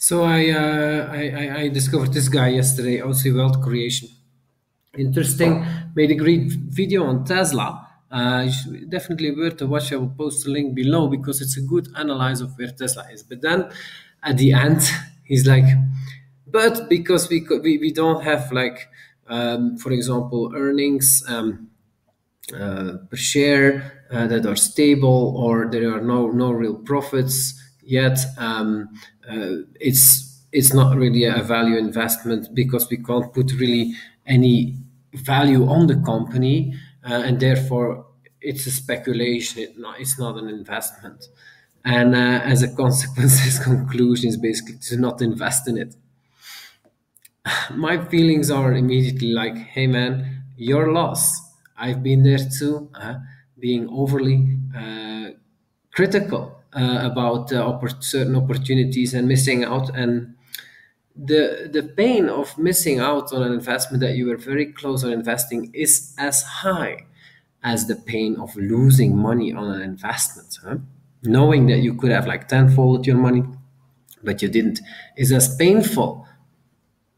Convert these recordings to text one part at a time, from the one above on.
So I, uh, I I discovered this guy yesterday, OC Wealth Creation. Interesting. Made a great video on Tesla. Uh, definitely worth to watch. I will post the link below because it's a good analyze of where Tesla is. But then at the end, he's like, but because we we, we don't have like, um, for example, earnings. Um, uh, per share uh, that are stable or there are no no real profits yet um, it's it's not really a value investment because we can't put really any value on the company uh, and therefore it's a speculation it not, it's not an investment and uh, as a consequence his conclusion is basically to not invest in it my feelings are immediately like, hey man, your loss. I've been there too, uh, being overly uh, critical uh, about uh, oppor- certain opportunities and missing out. And the the pain of missing out on an investment that you were very close on investing is as high as the pain of losing money on an investment. Huh? Knowing that you could have like tenfold your money, but you didn't, is as painful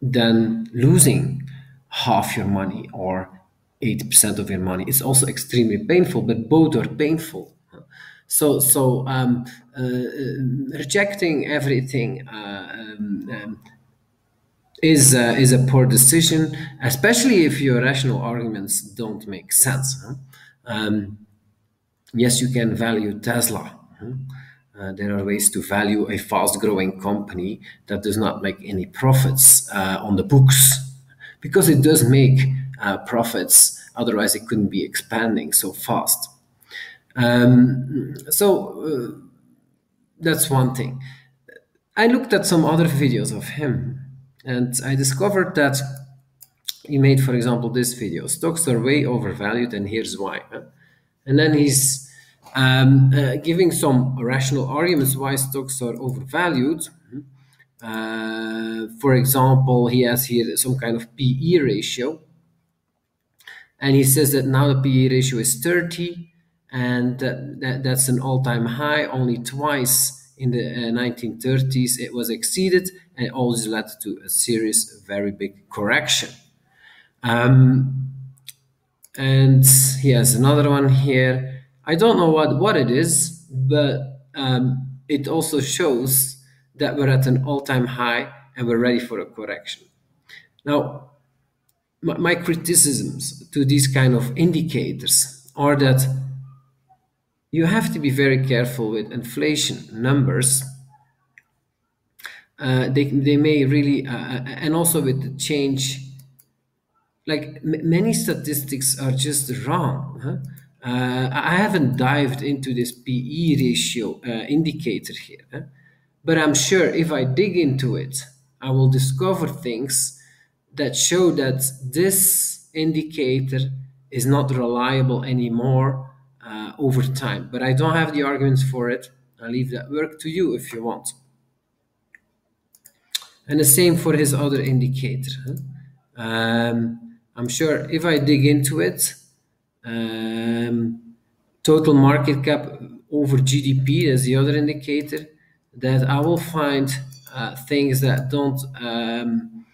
than losing half your money or 80% of your money. It's also extremely painful, but both are painful. So, so um, uh, uh, rejecting everything uh, um, um, is uh, is a poor decision, especially if your rational arguments don't make sense. huh? Um, yes, you can value Tesla. huh? Uh, there are ways to value a fast-growing company that does not make any profits uh, on the books, because it does make profits. Otherwise, it couldn't be expanding so fast. Um, so uh, that's one thing. I looked at some other videos of him, and I discovered that he made, for example, this video: stocks are way overvalued, and here's why. And then he's um, uh, giving some rational arguments why stocks are overvalued. Uh, for example, he has here some kind of PE ratio, and he says that now the PE ratio is 30, and that, that, that's an all-time high. Only twice in the uh, 1930s it was exceeded, and always led to a serious, very big correction. Um, and he has another one here. I don't know what, what it is, but um, it also shows that we're at an all-time high and we're ready for a correction. Now, my, my criticisms to these kind of indicators are that you have to be very careful with inflation numbers. Uh, they, they may really, uh, uh, and also with the change like many statistics are just wrong. Huh? Uh, I haven't dived into this PE ratio uh, indicator here, huh? but I'm sure if I dig into it, I will discover things that show that this indicator is not reliable anymore uh, over time. But I don't have the arguments for it. I'll leave that work to you if you want. And the same for his other indicator. huh? Um, I'm sure if I dig into it, um, total market cap over GDP, that's the other indicator, that I will find uh, things that don't, um,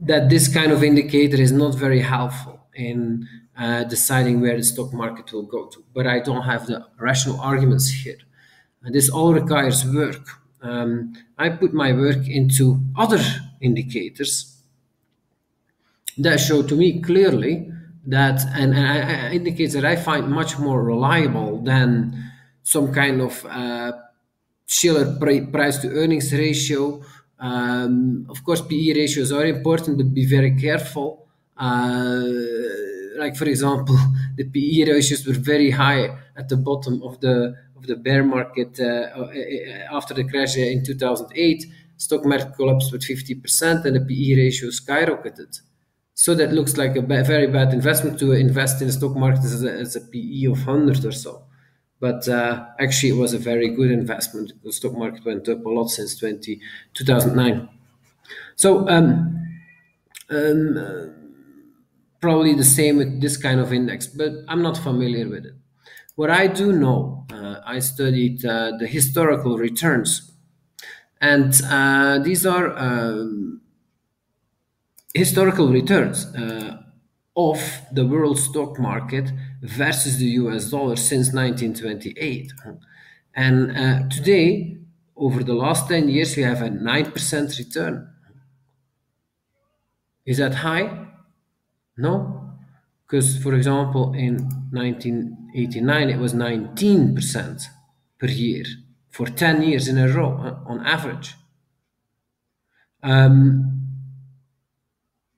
that this kind of indicator is not very helpful in uh, deciding where the stock market will go to. But I don't have the rational arguments here. And this all requires work. Um, I put my work into other indicators that show to me clearly that and, and I, I- indicates that I find much more reliable than some kind of uh, Shiller price to earnings ratio. Um, of course, PE ratios are important, but be very careful. Uh, like for example, the PE ratios were very high at the bottom of the of the bear market uh, uh, after the crash in 2008. Stock market collapsed with 50%, and the PE ratio skyrocketed. So that looks like a very bad investment to invest in the stock market as a, as a PE of 100 or so. But uh, actually, it was a very good investment. The stock market went up a lot since 20, 2009. So um, um, probably the same with this kind of index, but I'm not familiar with it. what I do know, uh, I studied uh, the historical returns, and uh, these are um, historical returns uh, of the world stock market versus the US dollar since 1928. And uh, today, over the last 10 years, we have a 9% return. Is that high? No. Because, for example, in 1989, it was 19% per year for 10 years in a row on average. Um,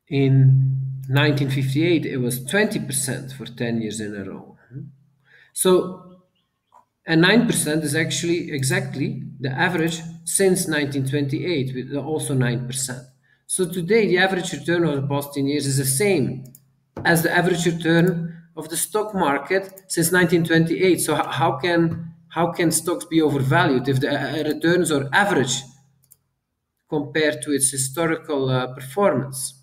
in 1958, it was 20% for 10 years in a row. So, and 9% is actually exactly the average since 1928, with also 9%. So today, the average return over the past 10 years is the same as the average return of the stock market since 1928. So how can how can stocks be overvalued if the uh, returns are average compared to its historical uh, performance?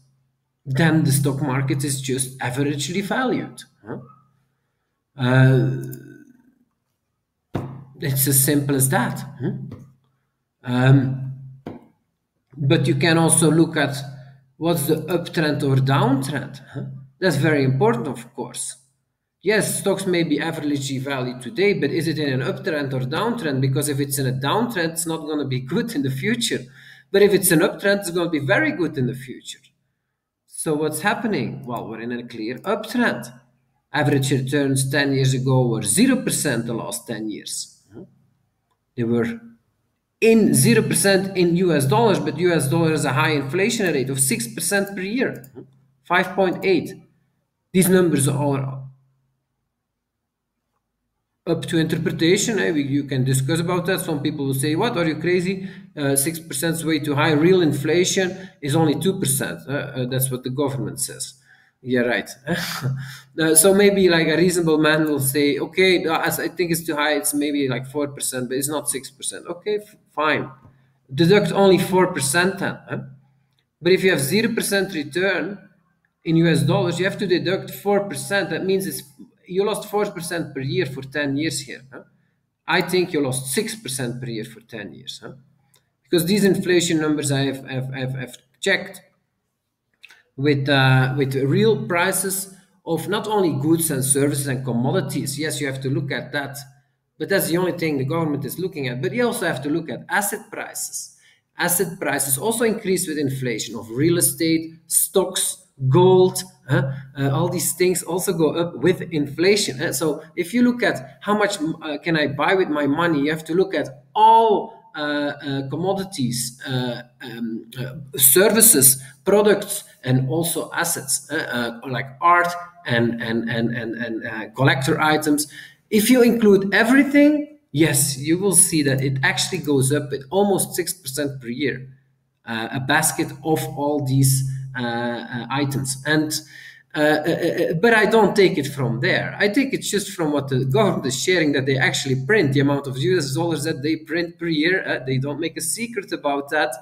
Then the stock market is just averagely valued. Huh? Uh, it's as simple as that. Huh? Um, but you can also look at what's the uptrend or downtrend. Huh? That's very important, of course. Yes, stocks may be averagely valued today, but is it in an uptrend or downtrend? Because if it's in a downtrend, it's not going to be good in the future. But if it's an uptrend, it's going to be very good in the future. So what's happening? Well, we're in a clear uptrend. Average returns 10 years ago were 0% the last 10 years. They were in 0% in US dollars, but US dollar a high inflation rate of 6% per year, 5.8. These numbers are up to interpretation. Eh? you can discuss about that. Some people will say, "What are you crazy? Uh, six uh, percent is way too high. Real inflation is only two percent. Uh, uh, that's what the government says." Yeah, right. Uh, so maybe like a reasonable man will say, "Okay, I think it's too high. It's maybe like four percent, but it's not six percent." Okay, fine. Deduct only four percent then. Huh? But if you have zero percent return in US dollars, you have to deduct four percent. That means it's you lost 4% per year for 10 years here. Huh? I think you lost 6% per year for 10 years. Huh? Because these inflation numbers I have, have, have, have checked with, uh, with real prices of not only goods and services and commodities. Yes, you have to look at that. But that's the only thing the government is looking at. But you also have to look at asset prices. Asset prices also increase with inflation of real estate, stocks, gold, uh, all these things also go up with inflation. So if you look at how much uh, can I buy with my money, you have to look at all commodities, uh, um, services, products, and also assets like art and and and and, and collector items. If you include everything, yes, you will see that it actually goes up at almost six percent per year. a basket of all these uh, uh, items. And uh, Uh, uh, uh, but I don't take it from there. I take it just from what the government is sharing that they actually print, the amount of US dollars that they print per year. they don't make a secret about that.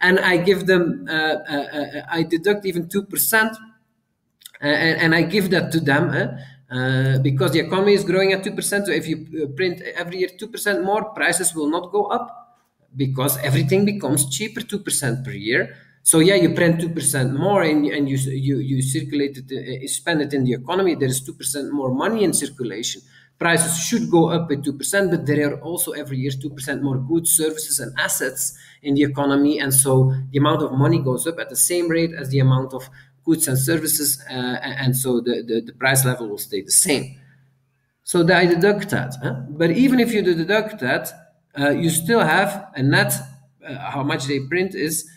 And I give them, I deduct even 2%, and, and, I give that to them. Uh, because the economy is growing at 2%. So if you print every year 2% more, prices will not go up because everything becomes cheaper 2% per year. So yeah, you print two percent more, and, and you you you circulate it, uh, spend it in the economy. There is two percent more money in circulation. Prices should go up by two percent, but there are also every year two percent more goods, services, and assets in the economy, and so the amount of money goes up at the same rate as the amount of goods and services, uh, and so the, the, the price level will stay the same. So I deduct that. Huh? But even if you deduct that, uh, you still have a net. Uh, how much they print is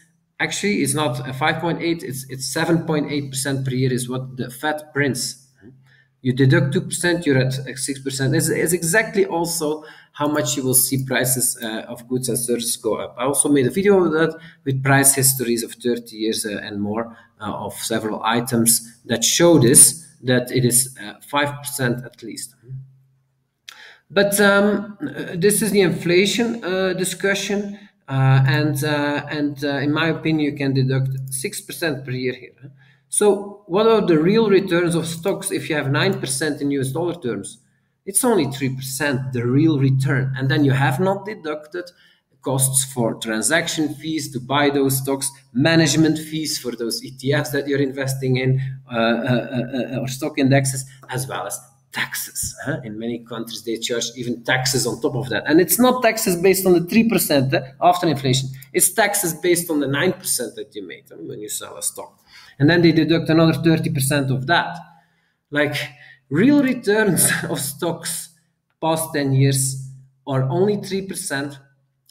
actually it's not a 5.8 it's it's 7.8 percent per year is what the fed prints. You deduct 2% you're at 6% it's, it's exactly also how much you will see prices uh, of goods and services go up. I also made a video of that with price histories of 30 years uh, and more uh, of several items that show this that it is 5% uh, at least. But um, this is the inflation uh, discussion uh, and uh, and uh, in my opinion, you can deduct six percent per year here. So, what are the real returns of stocks if you have nine percent in US dollar terms? It's only 3%, the real return. And then you have not deducted costs for transaction fees to buy those stocks, management fees for those ETFs that you're investing in, uh, uh, uh, or stock indexes, as well as taxes. Huh? In many countries, they charge even taxes on top of that. And it's not taxes based on the 3% eh, after inflation, it's taxes based on the 9% that you made when you sell a stock. And then they deduct another 30% of that. Like real returns of stocks past 10 years are only 3%.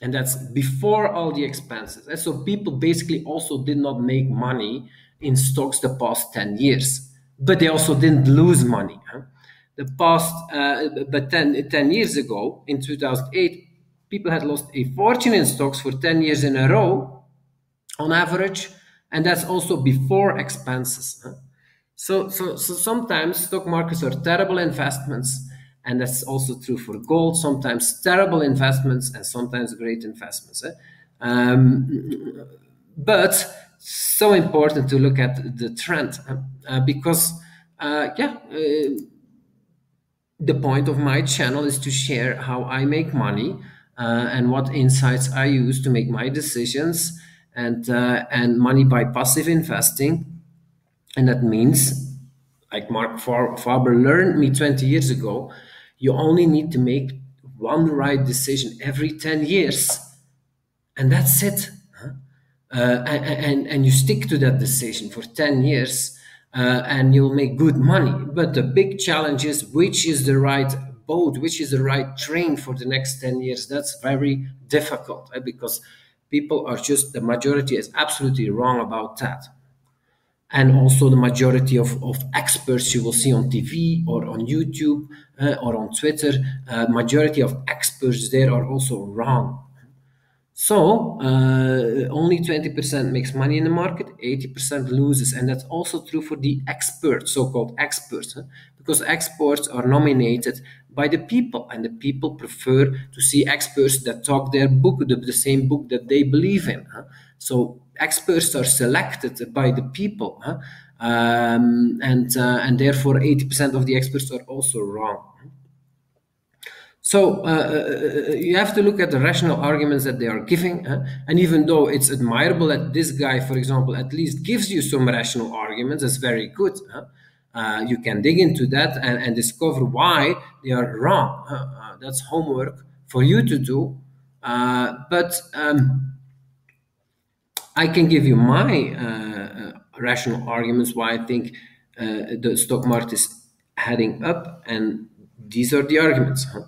And that's before all the expenses. And so people basically also did not make money in stocks the past 10 years, but they also didn't lose money. Huh? The past, uh, but 10, 10 years ago, in 2008, people had lost a fortune in stocks for 10 years in a row on average, and that's also before expenses. So, so, so sometimes stock markets are terrible investments, and that's also true for gold. Sometimes terrible investments, and sometimes great investments. Eh? Um, but so important to look at the trend uh, because, uh, yeah uh, the point of my channel is to share how I make money uh, and what insights I use to make my decisions and uh, and money by passive investing. And that means, like Marc Faber learned me 20 years ago, you only need to make one right decision every 10 years. And that's it. Uh, and, and, and you stick to that decision for 10 years uh, and you'll make good money. But the big challenge is which is the right boat, which is the right train for the next 10 years. That's very difficult right? because people are just, the majority is absolutely wrong about that. And also, the majority of, of experts you will see on TV or on YouTube uh, or on Twitter, uh, majority of experts there are also wrong so uh, only 20% makes money in the market, 80% loses. And that's also true for the experts, so called experts, huh? because experts are nominated by the people, and the people prefer to see experts that talk their book, the, the same book that they believe in. Huh? So experts are selected by the people, huh? um, and, uh, and therefore 80% of the experts are also wrong. So uh, uh, uh, you have to look at the rational arguments that they are giving. Uh, and even though it's admirable that this guy, for example, at least gives you some rational arguments, that's very good. Uh, you can dig into that and, and, discover why they are wrong. Uh, that's homework for you to do. but um, I can give you my rational arguments why I think the stock market is heading up, and these are the arguments. Huh?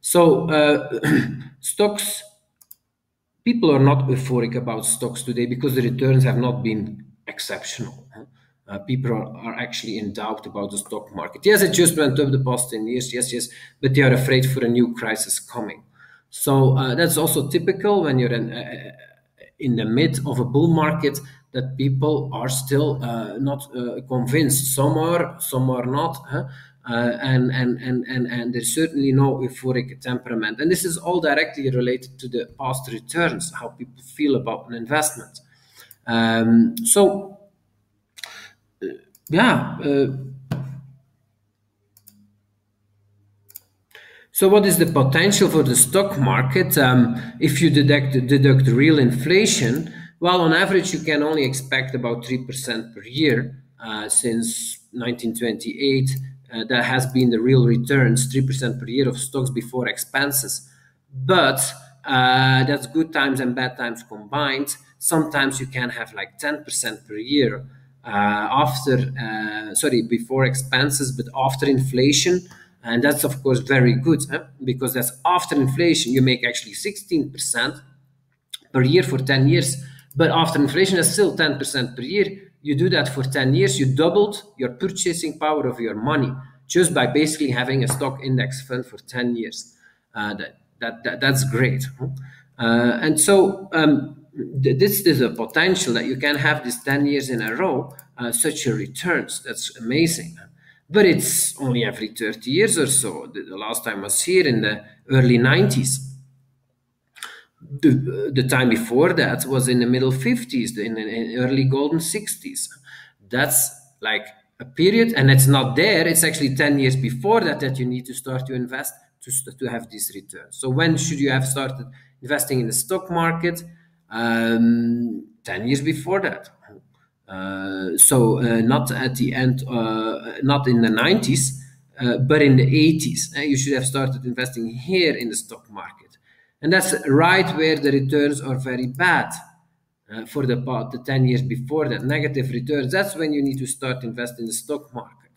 So uh, stocks, people are not euphoric about stocks today because the returns have not been exceptional. Uh, people are, are, actually in doubt about the stock market. Yes, it just went up the past 10 years, yes, yes, but they are afraid for a new crisis coming. So uh, that's also typical when you're in, uh, in the mid of a bull market that people are still uh, not uh, convinced. Some are, some are not. Huh? Uh, and, and, and, and, and there's certainly no euphoric temperament. And this is all directly related to the past returns, how people feel about an investment. Um, so, uh, yeah. Uh, so, what is the potential for the stock market um, if you deduct, deduct real inflation? Well, on average, you can only expect about 3% per year uh, since 1928 uh, that has been the real returns, 3% per year of stocks before expenses. But uh, that's good times and bad times combined. Sometimes you can have like 10% per year uh, after, uh, sorry, before expenses, but after inflation. And that's, of course, very good huh? because that's after inflation. You make actually 16% per year for 10 years. But after inflation, that's still 10% per year you do that for 10 years, you doubled your purchasing power of your money just by basically having a stock index fund for 10 years. Uh, that, that, that, that's great. Uh, and so um, th- this is a potential that you can have this 10 years in a row, uh, such a returns. That's amazing. But it's only every 30 years or so. The, the last time was here in the early 90s the, the time before that was in the middle 50s, in the early golden 60s. That's like a period and it's not there, it's actually 10 years before that that you need to start to invest to, to have these returns. So when should you have started investing in the stock market? Um, 10 years before that. Uh, so uh, not at the end, uh, not in the 90s, uh, but in the 80s. you should have started investing here in the stock market. And that's right where the returns are very bad. Uh, for the part the 10 years before that negative returns that's when you need to start investing in the stock market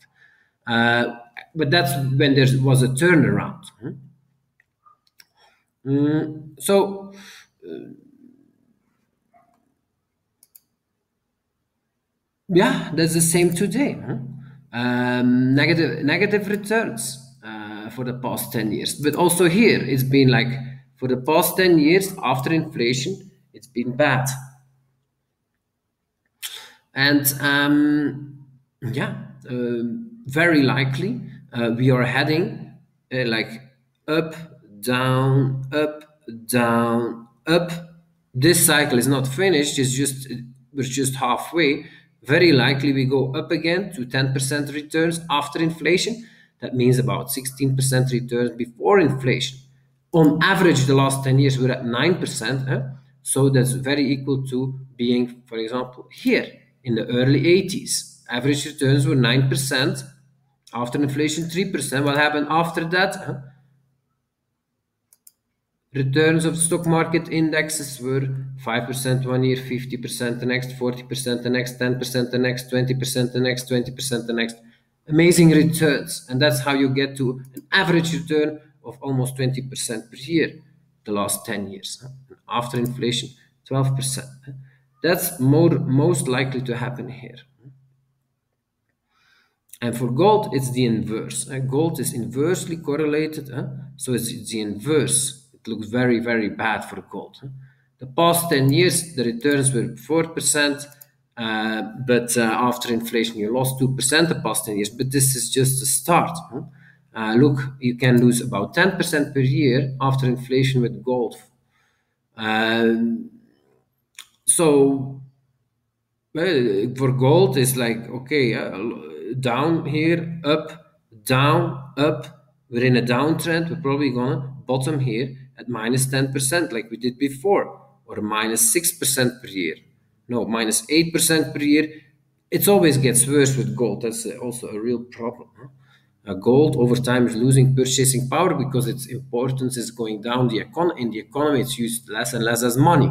uh, but that's when there was a turnaround hmm? mm, so uh, yeah that's the same today huh? um, negative negative returns uh, for the past 10 years but also here it's been like for the past 10 years after inflation it's been bad and um, yeah, uh, very likely uh, we are heading uh, like up, down, up, down, up. This cycle is not finished. It's just we're just halfway. Very likely we go up again to 10% returns after inflation. That means about 16% returns before inflation. On average, the last 10 years we're at 9%. Huh? Eh? So that's very equal to being, for example, here in the early 80s. Average returns were 9%, after inflation 3%. What happened after that? Eh? Returns of stock market indexes were 5% one year, 50% the next, 40% the next, 10% the next, 20% the next, 20% the next. Amazing returns. And that's how you get to an average return of almost 20% per year the last 10 years. After inflation, 12%. That's more, most likely to happen here. And for gold, it's the inverse. Gold is inversely correlated, so it's, the inverse. It looks very, very bad for gold. The past 10 years, the returns were 4%, uh, but uh, after inflation, you lost 2% the past 10 years. But this is just a start. Uh, look, you can lose about 10% per year after inflation with gold. Um, so well, for gold it's like okay uh, down here up down up we're in a downtrend we're probably gonna bottom here at minus 10% like we did before or minus 6% per year no minus 8% per year it always gets worse with gold that's also a real problem huh? Uh, gold over time is losing purchasing power because its importance is going down the econ- in the economy it's used less and less as money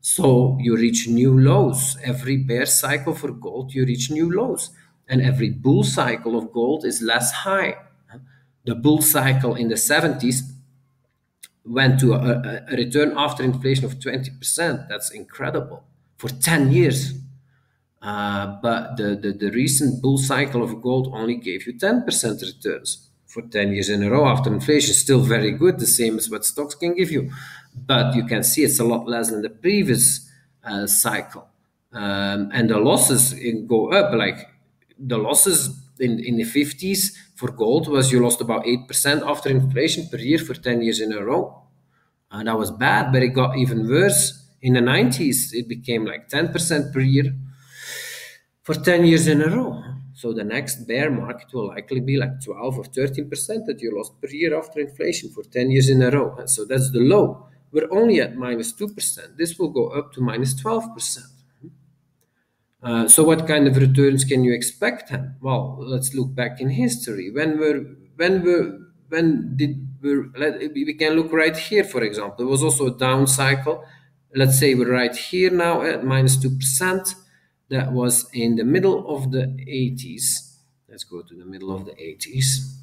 so you reach new lows. Every bear cycle for gold, you reach new lows. And every bull cycle of gold is less high. The bull cycle in the 70s went to a, a return after inflation of 20%. That's incredible for 10 years. Uh, but the, the, the recent bull cycle of gold only gave you 10% returns for 10 years in a row after inflation. Still very good, the same as what stocks can give you but you can see it's a lot less than the previous uh, cycle. Um, and the losses go up. Like the losses in, in the 50s for gold was you lost about 8% after inflation per year for 10 years in a row. And that was bad, but it got even worse. In the 90s, it became like 10% per year for 10 years in a row. So the next bear market will likely be like 12 or 13% that you lost per year after inflation for 10 years in a row. So that's the low we're only at minus 2%. This will go up to minus 12%. Uh, so what kind of returns can you expect then? Well, let's look back in history. When were when were when did we we can look right here, for example. There was also a down cycle. Let's say we're right here now at minus 2%. That was in the middle of the 80s. Let's go to the middle of the 80s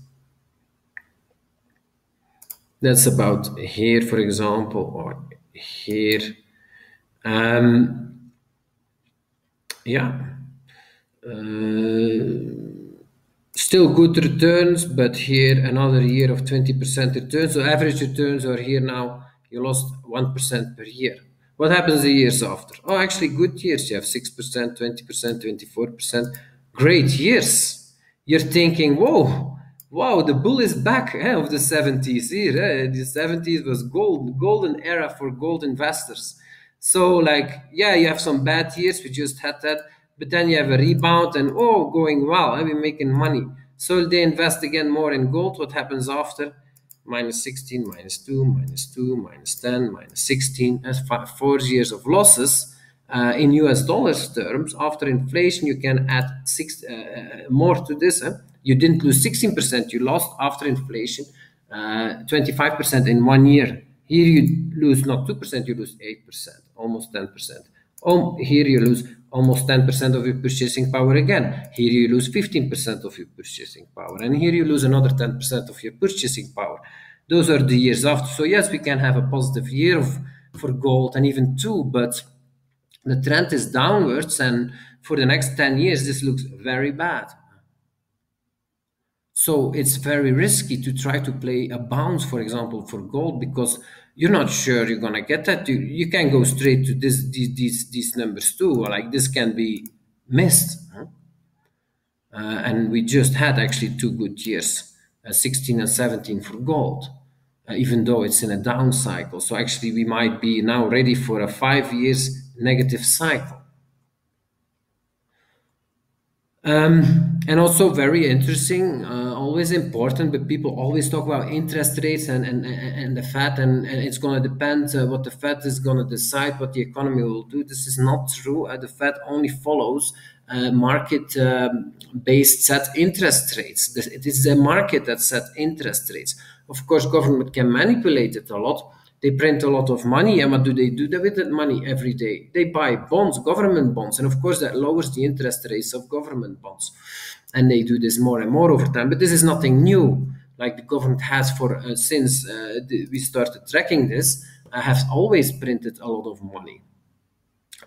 that's about here, for example, or here. Um, yeah. Uh, still good returns, but here another year of 20% returns. So average returns are here now, you lost 1% per year. What happens the years after? Oh, actually good years. You have 6%, 20%, 24%. Great years. You're thinking, whoa, wow, the bull is back eh, of the 70s here. Eh? The 70s was gold, golden era for gold investors. So like, yeah, you have some bad years. We just had that. but then you have a rebound and oh, going well, and we're making money. So they invest again more in gold. What happens after? Minus 16, minus 2, minus 2, minus 10, minus 16. That's five, four years of losses. Uh, in US dollars terms, after inflation, you can add six uh, uh more to this. Huh? You didn't lose 16%, you lost after inflation 25% uh, in one year. Here you lose not 2%, you lose 8%, almost 10%. Oh, here you lose almost 10% of your purchasing power again. Here you lose 15% of your purchasing power. And here you lose another 10% of your purchasing power. Those are the years after. So, yes, we can have a positive year of, for gold and even two, but the trend is downwards. And for the next 10 years, this looks very bad. So it's very risky to try to play a bounce, for example, for gold because you're not sure you're gonna get that. You, you can go straight to this these these, these numbers too. Like this can be missed. Huh? Uh, and we just had actually two good years, uh, 16 and 17 for gold, uh, even though it's in a down cycle. So actually, we might be now ready for a five years negative cycle. Um, and also very interesting, uh, always important, but people always talk about interest rates and, and, and the Fed, and, and it's going to depend uh, what the Fed is going to decide, what the economy will do. This is not true. Uh, the Fed only follows uh, market um, based set interest rates. It is the market that set interest rates. Of course, government can manipulate it a lot they print a lot of money. And what do they do with that money every day? They buy bonds, government bonds. And of course, that lowers the interest rates of government bonds. And they do this more and more over time. But this is nothing new. Like the government has for uh, since uh, the, we started tracking this, uh, have always printed a lot of money.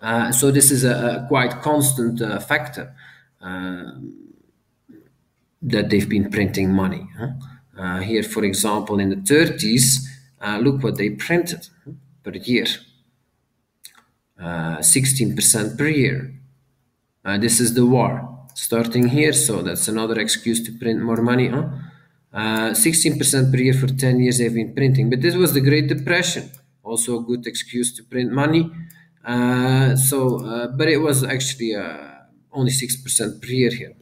Uh, so this is a, a quite constant uh, factor um, that they've been printing money. Huh? Uh, here, for example, in the 30s, uh, look what they printed per year. 16% uh, per year. Uh, this is the war starting here, so that's another excuse to print more money. Huh? 16% per year for 10 years they've been printing. But this was the Great Depression, also a good excuse to print money. Uh, so, uh, but it was actually uh, only 6% per year here.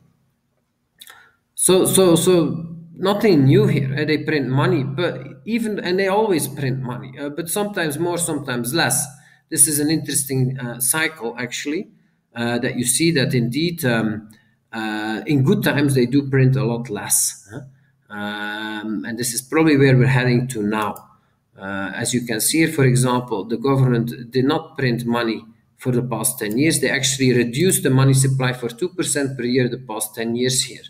So, so, so nothing new here. Uh, they print money, but even and they always print money, uh, but sometimes more, sometimes less. This is an interesting uh, cycle, actually, uh, that you see that indeed um, in good times they do print a lot less, huh? um, and this is probably where we're heading to now. Uh, as you can see here, for example, the government did not print money for the past 10 years. They actually reduced the money supply for 2% per year the past 10 years here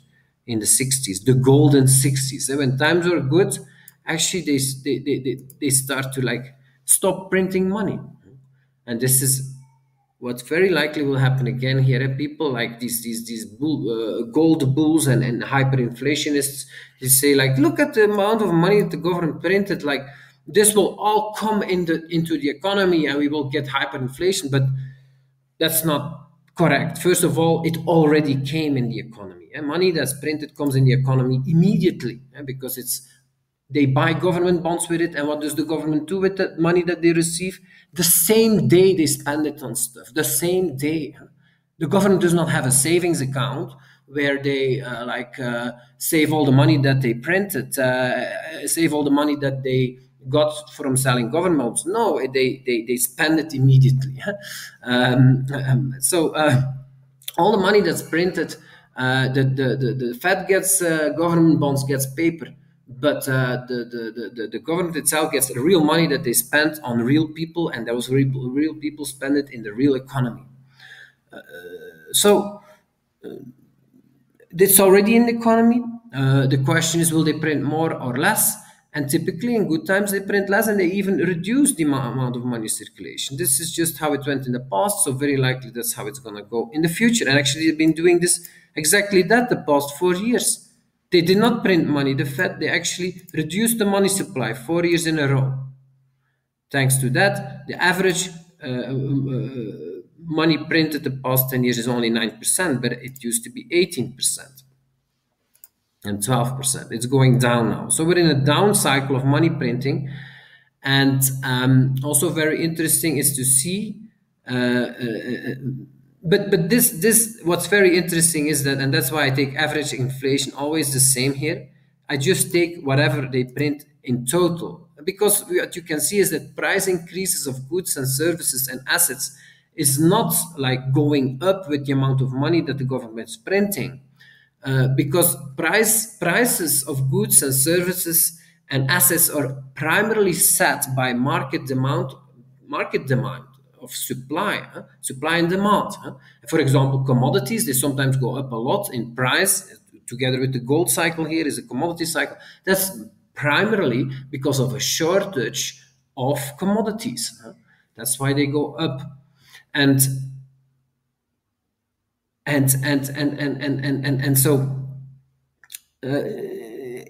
in the 60s, the golden 60s. when times were good, actually they, they, they, they start to like stop printing money. And this is what very likely will happen again here. People like these these these bull, uh, gold bulls and, and hyperinflationists, they say like, look at the amount of money the government printed. Like this will all come in the, into the economy and we will get hyperinflation. But that's not correct. First of all, it already came in the economy and money that's printed comes in the economy immediately because it's they buy government bonds with it and what does the government do with that money that they receive? The same day they spend it on stuff. The same day. The government does not have a savings account where they uh, like uh, save all the money that they printed uh, save all the money that they got from selling government bonds. No they they, they spend it immediately. Um, um, so uh, all the money that's printed uh, the, the, the, the Fed gets uh, government bonds, gets paper, but uh, the, the, the, the government itself gets the real money that they spend on real people, and those real, real people spend it in the real economy. Uh, so uh, it's already in the economy. Uh, the question is, will they print more or less? And typically, in good times, they print less and they even reduce the amount of money circulation. This is just how it went in the past, so very likely that's how it's going to go in the future. And actually, they've been doing this exactly that the past four years. They did not print money. The Fed, they actually reduced the money supply four years in a row. Thanks to that, the average uh, um, uh, money printed the past 10 years is only 9%, but it used to be 18% and 12%. It's going down now. So we're in a down cycle of money printing. And um, also very interesting is to see uh, uh, uh but but this this what's very interesting is that and that's why i take average inflation always the same here. I just take whatever they print in total. Because what you can see is that price increases of goods and services and assets is not like going up with the amount of money that the government is printing. Uh, because price prices of goods and services and assets are primarily set by market demand market demand of supply, huh? supply and demand. Huh? For example, commodities, they sometimes go up a lot in price, together with the gold cycle here is a commodity cycle. That's primarily because of a shortage of commodities. Huh? That's why they go up. And and and and and and and, and, and so uh,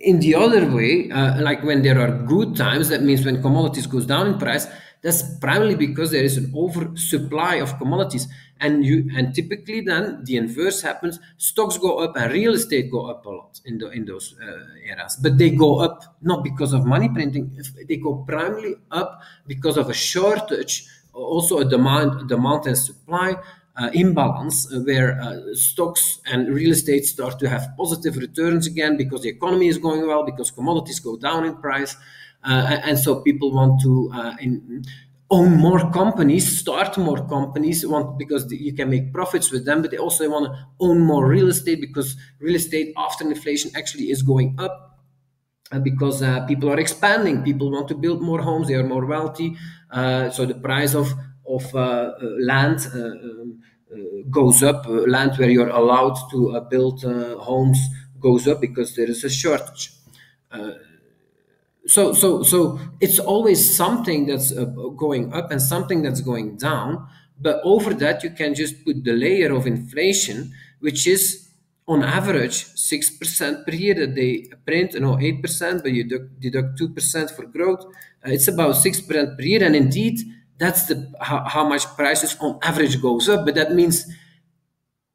in the other way, uh, like when there are good times, that means when commodities goes down in price, that's primarily because there is an oversupply of commodities. And you and typically then the inverse happens. Stocks go up and real estate go up a lot in the in those uh, areas. But they go up not because of money printing. They go primarily up because of a shortage, also a demand demand and supply. Uh, imbalance uh, where uh, stocks and real estate start to have positive returns again because the economy is going well, because commodities go down in price. Uh, and so people want to uh, in, own more companies, start more companies, want because you can make profits with them, but they also want to own more real estate because real estate after inflation actually is going up uh, because uh, people are expanding, people want to build more homes, they are more wealthy, uh, so the price of of uh, land um, goes up. land where you're allowed to build homes goes up because there is a shortage so so so it's always something that's uh, going up and something that's going down but over that you can just put the layer of inflation which is on average 6% per year that they print no 8% but you deduct 2% for growth uh, it's about 6% per year. And indeed that's the how, how much prices on average goes up. But that means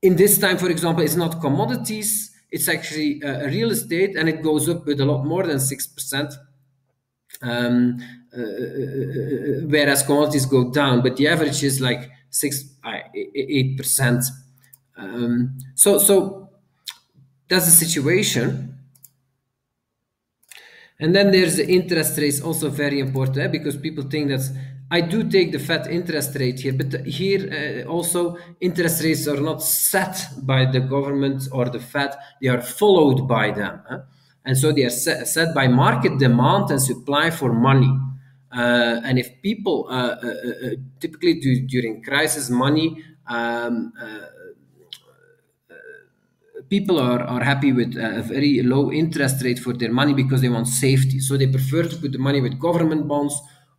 in this time for example it's not commodities it's actually uh, real estate and it goes up with a lot more than 6% um, uh, uh, uh, whereas commodities go down, but the average is like six, eight percent. Um, so, so that's the situation. And then there's the interest rates, also very important eh? because people think that I do take the Fed interest rate here, but here uh, also interest rates are not set by the government or the Fed; they are followed by them. Eh? And so they are set, by market demand and supply for money. Uh, and if people uh, uh, uh typically do, during crisis money, um, uh, people are, are happy with a very low interest rate for their money because they want safety. So they prefer to put the money with government bonds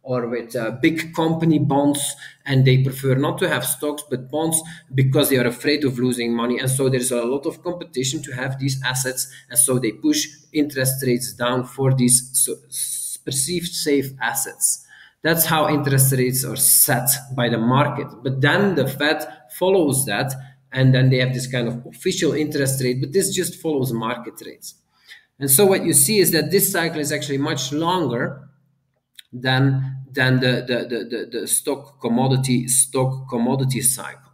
or with uh, big company bonds and they prefer not to have stocks but bonds because they are afraid of losing money. And so there's a lot of competition to have these assets and so they push interest rates down for these so, perceived safe assets. That's how interest rates are set by the market. But then the fed follows that and then they have this kind of official interest rate but this just follows market rates. And so what you see is that this cycle is actually much longer than than the, the, the, the, the stock commodity stock commodity cycle.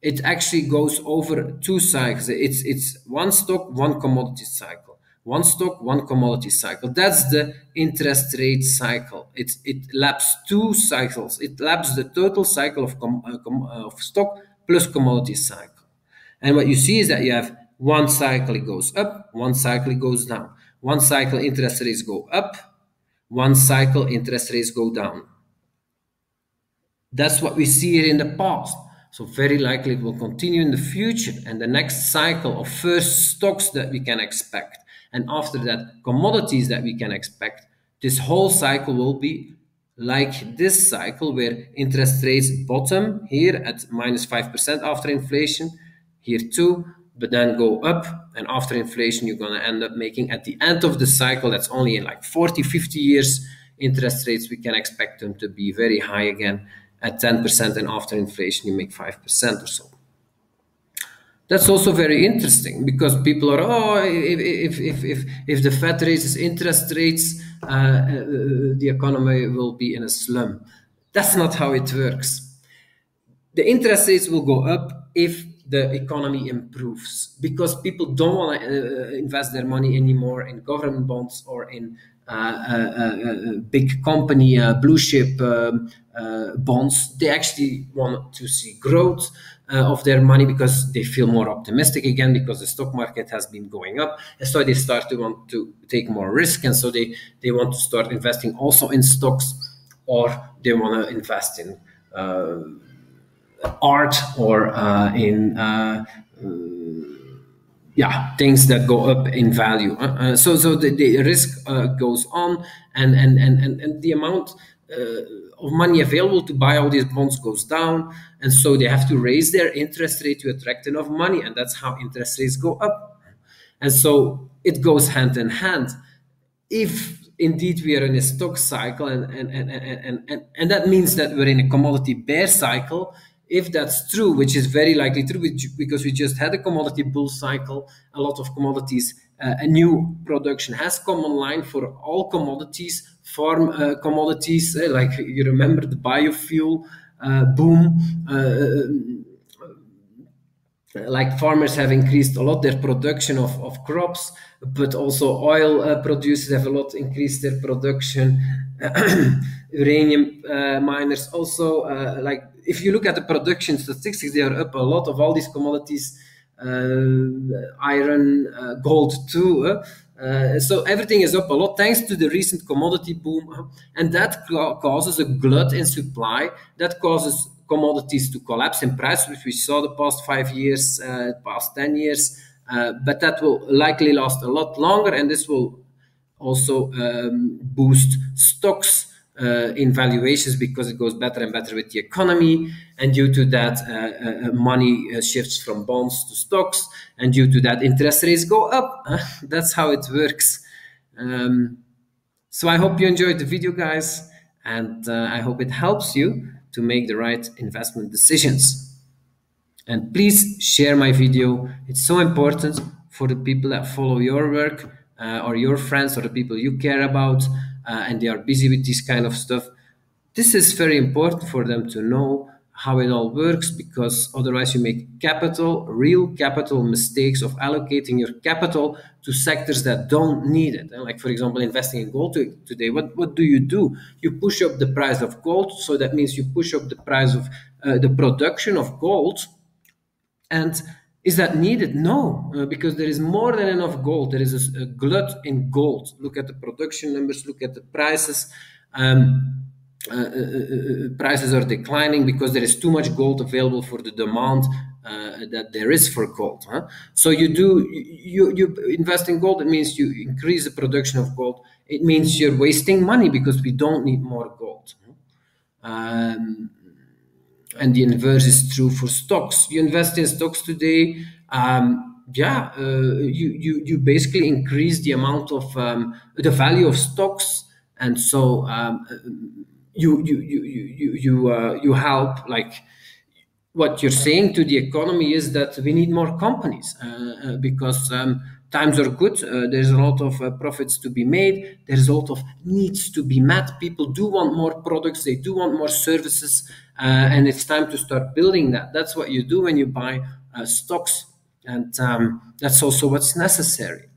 It actually goes over two cycles. It's it's one stock, one commodity cycle. One stock, one commodity cycle. That's the interest rate cycle. It it laps two cycles. It laps the total cycle of com, uh, com, uh, of stock plus commodity cycle. And what you see is that you have one cycle it goes up, one cycle it goes down. One cycle interest rates go up, one cycle interest rates go down. That's what we see here in the past. So very likely it will continue in the future and the next cycle of first stocks that we can expect. And after that, commodities that we can expect. This whole cycle will be like this cycle where interest rates bottom here at minus 5% after inflation, here too, but then go up and after inflation you're going to end up making at the end of the cycle that's only in like 40 50 years interest rates we can expect them to be very high again at 10% and after inflation you make 5% or so. That's also very interesting because people are oh if if if if, if the fed raises interest rates uh, uh, the economy will be in a slum. That's not how it works. The interest rates will go up if the economy improves because people don't want to uh, invest their money anymore in government bonds or in uh, uh, uh big company blue chip um, bonds. They actually want to see growth of their money because they feel more optimistic again because the stock market has been going up, and so they start to want to take more risk, and so they they want to start investing also in stocks, or they want to invest in art or uh, in uh, yeah things that go up in value. Uh, uh so so the, the risk uh, goes on and and and and, and the amount uh, of money available to buy all these bonds goes down. And so they have to raise their interest rate to attract enough money and that's how interest rates go up. And so it goes hand in hand. If indeed we are in a stock cycle and and and and, and, and that means that we're in a commodity bear cycle if that's true, which is very likely true because we just had a commodity bull cycle, a lot of commodities, uh, a new production has come online for all commodities, farm uh, commodities, uh, like you remember the biofuel uh, boom. Uh, like farmers have increased a lot their production of, of crops, but also oil uh, producers have a lot increased their production. Uranium miners also like if you look at the production statistics, they are up a lot of all these commodities, uh, iron, uh, gold too. Uh, so everything is up a lot thanks to the recent commodity boom, and that causes a glut in supply. That causes commodities to collapse in price, which we saw the past five years, uh, past ten years. Uh, but that will likely last a lot longer, and this will also um, boost stocks uh, in valuations because it goes better and better with the economy. And due to that, uh, uh, money shifts from bonds to stocks. And due to that, interest rates go up. That's how it works. Um, so I hope you enjoyed the video, guys. And I hope it helps you to make the right investment decisions. And please share my video. It's so important for the people that follow your work uh, or your friends or the people you care about uh, and they are busy with this kind of stuff. This is very important for them to know how it all works because otherwise you make capital, real capital mistakes of allocating your capital to sectors that don't need it. And like, for example, investing in gold today, what, what do you do? You push up the price of gold. So that means you push up the price of uh, the production of gold. And is that needed? No, uh, because there is more than enough gold. There is a, a, glut in gold. Look at the production numbers, look at the prices. Um, prices are declining because there is too much gold available for the demand uh, that there is for gold. Huh? So you do you you invest in gold. It means you increase the production of gold. It means you're wasting money because we don't need more gold. Um, and the inverse is true for stocks. You invest in stocks today, um, yeah, uh, you, you you basically increase the amount of um, the value of stocks, and so um, you you you you you uh, you help like what you're saying to the economy is that we need more companies uh, uh because um, times are good. Uh, there's a lot of uh, profits to be made. There's a lot of needs to be met. People do want more products. They do want more services. Uh, and it's time to start building that. That's what you do when you buy uh, stocks. And um, that's also what's necessary.